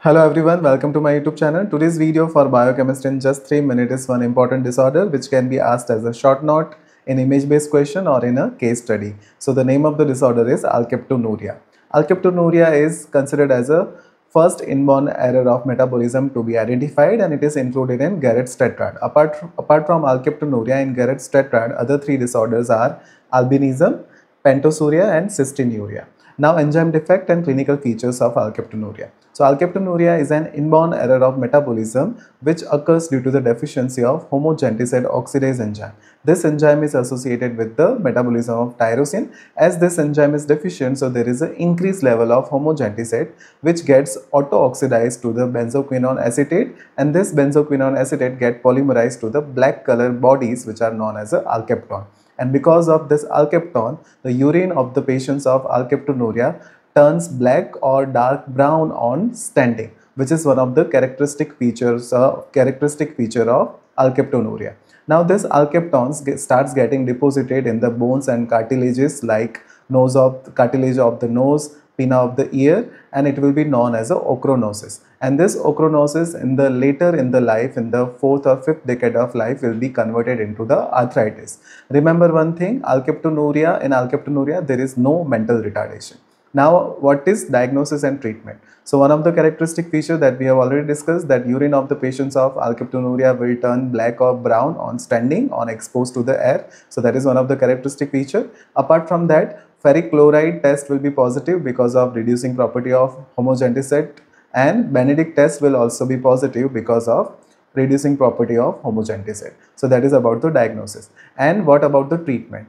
Hello everyone, welcome to my YouTube channel. Today's video for biochemistry in just 3 minutes is one important disorder which can be asked as a short note, an image-based question or in a case study. So the name of the disorder is alkaptonuria. Alkaptonuria is considered as a first inborn error of metabolism to be identified and it is included in Garrod's tetrad. Apart, apart from alkaptonuria in Garrod's tetrad, other three disorders are albinism, pentosuria and cystinuria. Now enzyme defect and clinical features of alkaptonuria. So alkaptonuria is an inborn error of metabolism which occurs due to the deficiency of homogentisate oxidase enzyme. This enzyme is associated with the metabolism of tyrosine. As this enzyme is deficient, so there is an increased level of homogentisate which gets auto-oxidized to the benzoquinone acetate and this benzoquinone acetate get polymerized to the black color bodies which are known as a alkaptone. And because of this alkaptone, the urine of the patients of alkaptonuria turns black or dark brown on standing which is one of the characteristic features uh, characteristic feature of alkaptonuria. Now this alkaptones get, starts getting deposited in the bones and cartilages like nose of cartilage of the nose, pinna of the ear and it will be known as a ochronosis. And this ochronosis in the later in the life in the fourth or fifth decade of life will be converted into the arthritis. Remember one thing alkaptonuria in alkaptonuria there is no mental retardation. Now, what is diagnosis and treatment? So, one of the characteristic features that we have already discussed that urine of the patients of alkaptonuria will turn black or brown on standing on exposed to the air. So, that is one of the characteristic feature. Apart from that, ferric chloride test will be positive because of reducing property of homogentisate and Benedict test will also be positive because of reducing property of homogentisate. So, that is about the diagnosis. And what about the treatment?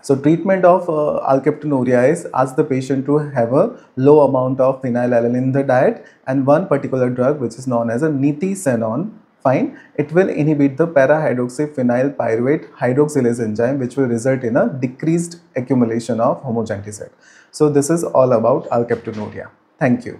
So treatment of uh, alkaptonuria is ask the patient to have a low amount of phenylalanine in the diet and one particular drug which is known as a nitisinone fine it will inhibit the para-hydroxy pyruvate hydroxylase enzyme which will result in a decreased accumulation of homogentisate. So this is all about alkaptonuria. Thank you.